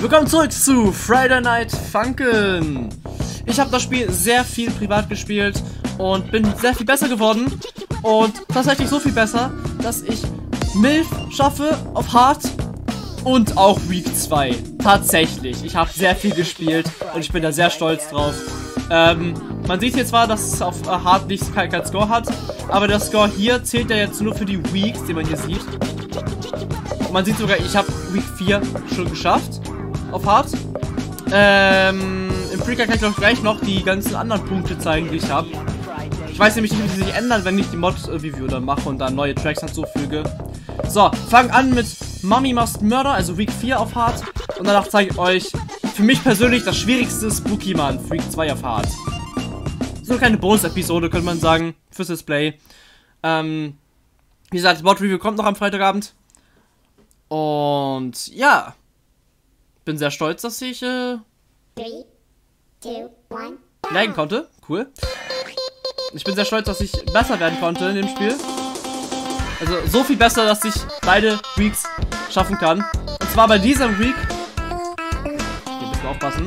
Willkommen zurück zu Friday Night Funkin'. Ich habe das Spiel sehr viel privat gespielt und bin sehr viel besser geworden. Und tatsächlich so viel besser, dass ich MILF schaffe auf Hard und auch Week 2. Tatsächlich. Ich habe sehr viel gespielt und ich bin da sehr stolz drauf. Ähm, man sieht hier zwar, dass es auf äh, Hard nicht kein, Score hat, aber der Score hier zählt ja jetzt nur für die Weeks, die man hier sieht. Man sieht sogar, ich habe Week 4 schon geschafft. Auf Hard. Ähm, im Freaker kann ich auch gleich noch die ganzen anderen Punkte zeigen, die ich habe. Ich weiß nämlich nicht, wie die sich ändern, wenn ich die Mod-Review dann mache und dann neue Tracks hinzufüge. So, fangen an mit Mommy Must Murder, also Week 4 auf Hard. Und danach zeige ich euch für mich persönlich das schwierigste Spooky-Man für Week 2 auf Hard. So eine kleine Bonus-Episode, könnte man sagen, fürs Display. Ähm, wie gesagt, Mod-Review kommt noch am Freitagabend. Und ja, bin sehr stolz, dass ich äh, Three, two, one. leiden konnte. Cool. Ich bin sehr stolz, dass ich besser werden konnte in dem Spiel. Also so viel besser, dass ich beide Weeks schaffen kann. Und zwar bei dieser Week. Hier müssen wir aufpassen.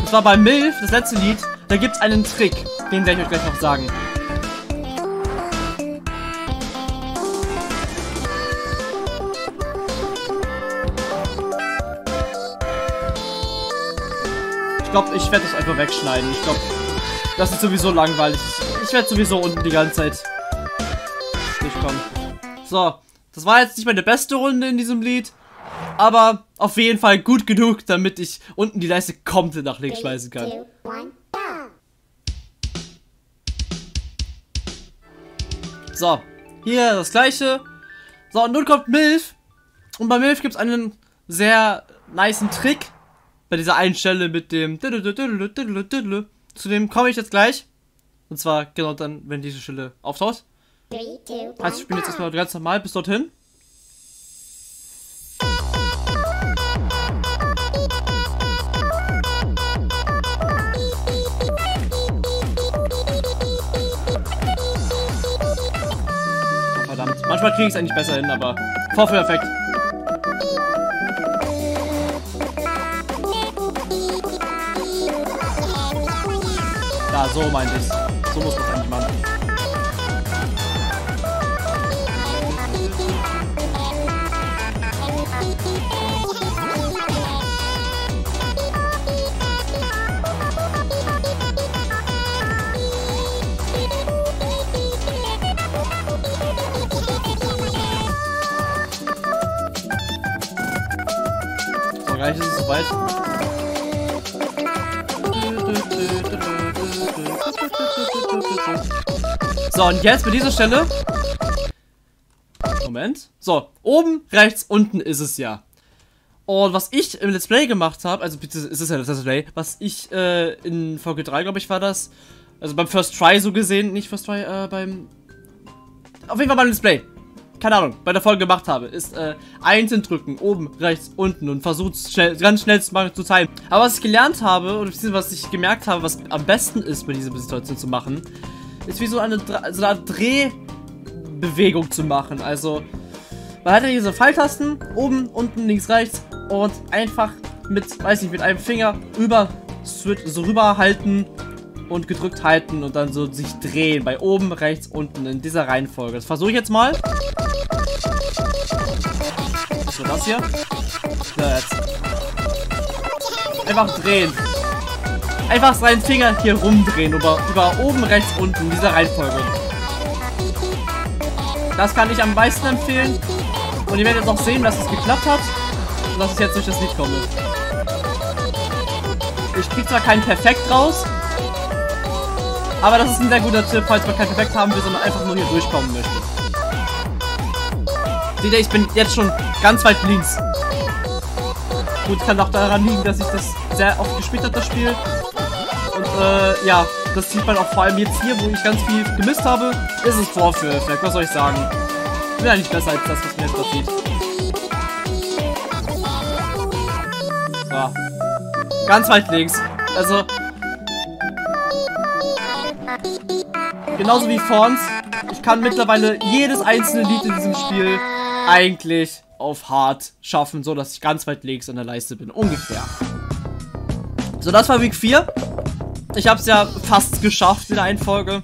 Und zwar bei MILF, das letzte Lied, da gibt es einen Trick. Den werde ich euch gleich noch sagen. Ich glaube, ich werde das einfach wegschneiden. Ich glaube, das ist sowieso langweilig. Ich werde sowieso unten die ganze Zeit durchkommen. So, das war jetzt nicht meine beste Runde in diesem Lied. Aber auf jeden Fall gut genug, damit ich unten die Leiste komplett nach links schmeißen kann. So, hier das gleiche. So, und nun kommt Milf. Und bei Milf gibt es einen sehr niceen Trick. Bei dieser einen Stelle mit dem. Zu dem komme ich jetzt gleich. Und zwar genau dann, wenn diese Stelle auftaucht. Also ich spiele jetzt erstmal ganz normal bis dorthin. Verdammt. Manchmal kriege ich es eigentlich besser hin, aber Vorführeffekt. Da, so meinte ich So muss man es eigentlich machen. So, gleich ist es soweit. So, und jetzt bei dieser Stelle. Moment. So, oben, rechts, unten ist es ja. Und was ich im Let's Play gemacht habe, also bitte ist es ja das Let's Play, was ich äh, in Folge 3, glaube ich, war das. Also beim First Try so gesehen, nicht First Try, äh, beim. Auf jeden Fall beim Let's Play. Keine Ahnung, bei der Folge gemacht habe, ist äh, einzeln drücken, oben, rechts, unten und versucht schnell, ganz schnell zu machen, zu teilen. Aber was ich gelernt habe, oder was ich gemerkt habe, was am besten ist, bei dieser Situation zu machen, ist wie so eine, so eine Drehbewegung zu machen. Also, man hat ja diese Pfeiltasten, oben, unten, links, rechts und einfach mit, weiß nicht, mit einem Finger über, so rüber halten und gedrückt halten und dann so sich drehen. Bei oben, rechts, unten in dieser Reihenfolge. Das versuche ich jetzt mal. So, das hier. Ja, jetzt. Einfach drehen. Einfach seinen Finger hier rumdrehen. Über, über oben, rechts, unten in dieser Reihenfolge. Das kann ich am meisten empfehlen. Und ihr werdet jetzt auch sehen, dass es geklappt hat. Und dass ich jetzt durch das Lied komme. Ich krieg zwar keinen Perfekt raus. Aber das ist ein sehr guter Tipp, falls man kein Perfekt haben will, sondern einfach nur hier durchkommen möchte. Seht ihr, ich bin jetzt schon ganz weit links. Gut, kann auch daran liegen, dass ich das sehr oft gespielt habe, das Spiel. Und äh, ja, das sieht man auch vor allem jetzt hier, wo ich ganz viel gemisst habe, ist es Vorführeffekt, was soll ich sagen. Ich bin eigentlich besser als das, was man jetzt sieht. So. Ganz weit links. Also. Genauso wie Fawns. Ich kann mittlerweile jedes einzelne Lied in diesem Spiel eigentlich auf hart schaffen, so dass ich ganz weit links an der Leiste bin. Ungefähr. So, das war Week 4. Ich habe es ja fast geschafft in der einen Folge.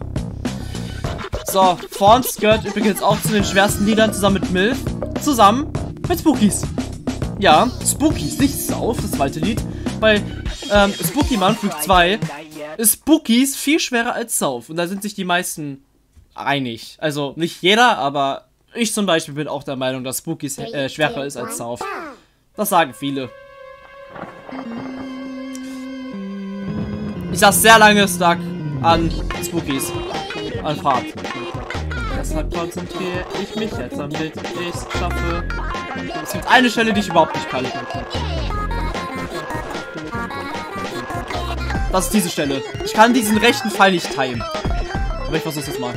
So, Fawns gehört übrigens auch zu den schwersten Liedern zusammen mit Milf. Zusammen mit Spookies. Ja, Spookies, nicht Sauf, das zweite Lied. Bei ähm, Spooky Man Week 2 ist Spookies viel schwerer als Sauf. Und da sind sich die meisten einig. Also nicht jeder, aber ich zum Beispiel bin auch der Meinung, dass Spookies äh, schwerer ist als Sauf. Das sagen viele. Ich saß sehr lange stark an Spookies. An Fahrt. Deshalb konzentriere ich mich jetzt, damit ich es schaffe. Es gibt eine Stelle, die ich überhaupt nicht kann. Das ist diese Stelle. Ich kann diesen rechten Fall nicht timen. Aber ich versuch's jetzt mal.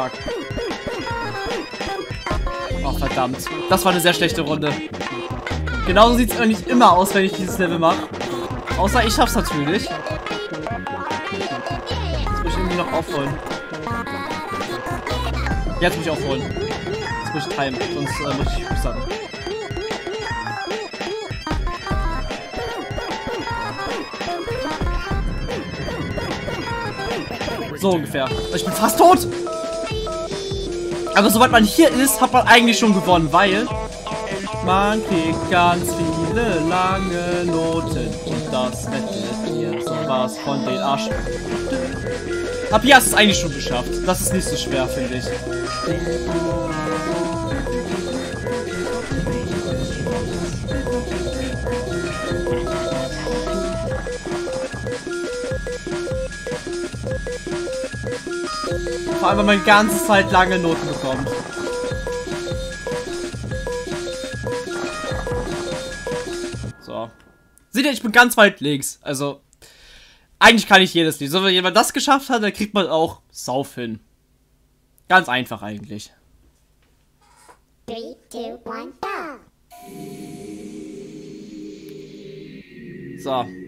Fuck. Oh verdammt. Das war eine sehr schlechte Runde. Genauso sieht es eigentlich immer aus, wenn ich dieses Level mache. Außer ich schaff's natürlich. Jetzt muss ich irgendwie noch aufholen. Jetzt muss ich aufholen. Jetzt muss ich timen, sonst äh, muss ich sagen. So ungefähr. Ich bin fast tot. Aber sobald man hier ist, hat man eigentlich schon gewonnen, weil man kriegt ganz viele lange Noten und das rettet mir sowas von den Arsch. Ab hier hast du es eigentlich schon geschafft. Das ist nicht so schwer, finde ich. Vor allem, wenn man die ganze Zeit lange Noten bekommt. So. Seht ihr, ich bin ganz weit links. Also, eigentlich kann ich jedes Lied. So, wenn jemand das geschafft hat, dann kriegt man auch Sauf hin. Ganz einfach eigentlich. Three, two, one, go. So.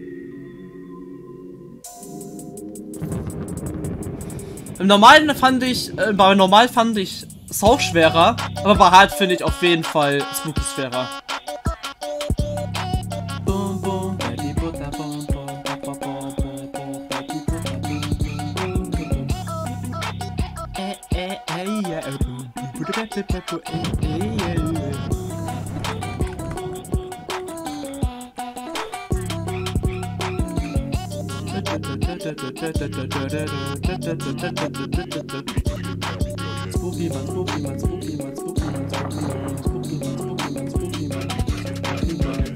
Im Normalen fand ich, äh, bei Normal fand ich Sauf schwerer, aber bei Hard finde ich auf jeden Fall Spooky schwerer. Spooky man, spooky man, spooky man, spooky man.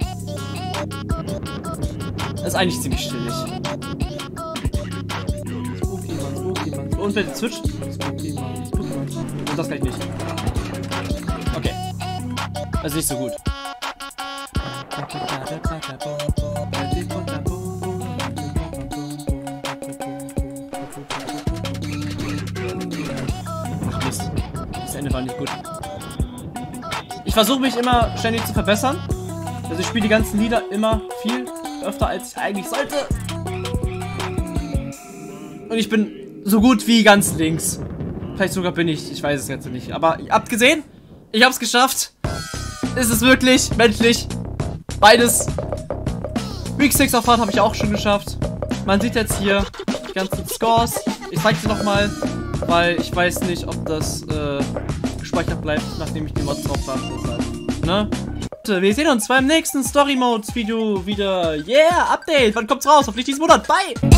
Das ist eigentlich ziemlich chillig. Spooky man, spooky man. Und wenn es switcht. Spooky man, spooky man. Und das kann ich nicht. Okay. Also nicht so gut. Ende war nicht gut. Ich versuche mich immer ständig zu verbessern. Also ich spiele die ganzen Lieder immer viel öfter, als ich eigentlich sollte. Und ich bin so gut wie ganz links. Vielleicht sogar bin ich, ich weiß es jetzt nicht. Aber habt gesehen, ich hab's geschafft. Ist es wirklich menschlich? Beides. Week 6 auf Fahrt habe ich auch schon geschafft. Man sieht jetzt hier die ganzen Scores. Ich zeige sie nochmal, weil ich weiß nicht, ob das äh, gespeichert bleibt, nachdem ich die Mods drauf habe. Deshalb, ne? Wir sehen uns beim nächsten Story Modes Video wieder. Yeah, Update. Wann kommt's raus? Hoffentlich diesen Monat. Bye.